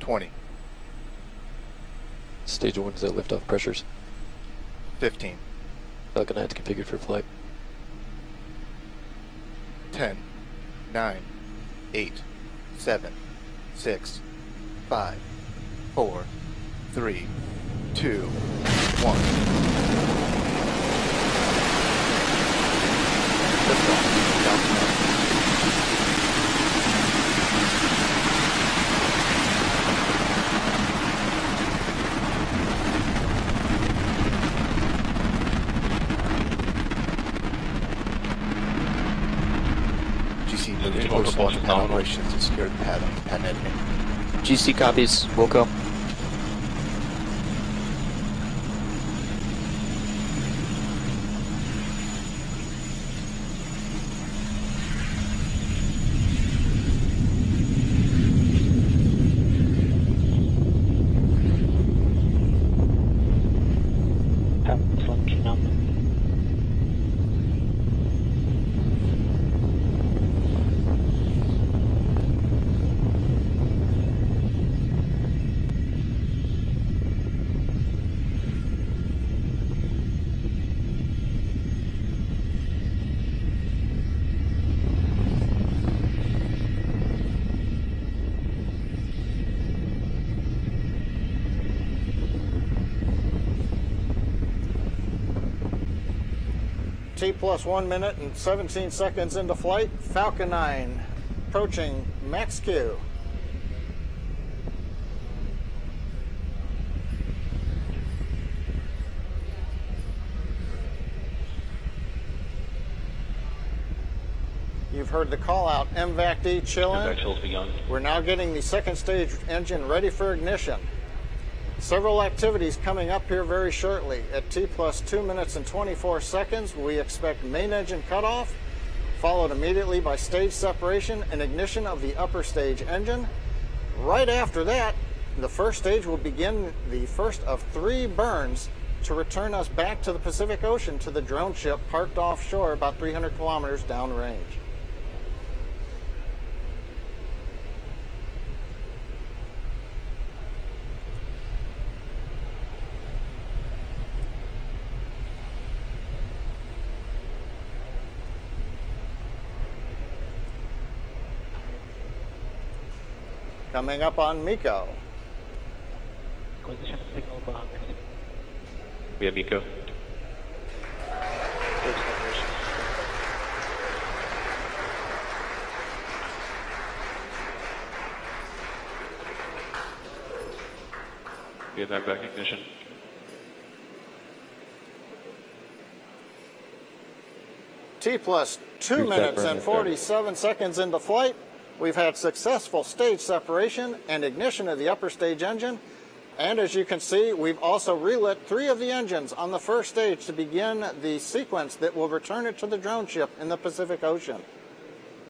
20, Stage one is at liftoff pressures. 15, Falcon 9 is configured for flight. 10, 9, 8, 7, 6, 5, 4, 3, 2, 1. Liftoff. Falcon 9. GC moved to post launch pad operations to secure the pad on pad editing. GC copies. Wilco. T plus one minute and 17 seconds into flight. Falcon 9 approaching max Q. You've heard the call out MVAC-D chilling. chills begun. We're now getting the second stage engine ready for ignition. Several activities coming up here very shortly. At T plus 2 minutes and 24 seconds, we expect main engine cutoff, followed immediately by stage separation and ignition of the upper stage engine. Right after that, the first stage will begin the first of three burns to return us back to the Pacific Ocean to the drone ship parked offshore about 300 kilometers downrange. Coming up on MECO. Position signal behind. We have MECO. We have back ignition. T plus two Reset minutes and 47 seconds into flight. We've had successful stage separation and ignition of the upper stage engine. And as you can see, we've also relit three of the engines on the first stage to begin the sequence that will return it to the drone ship in the Pacific Ocean.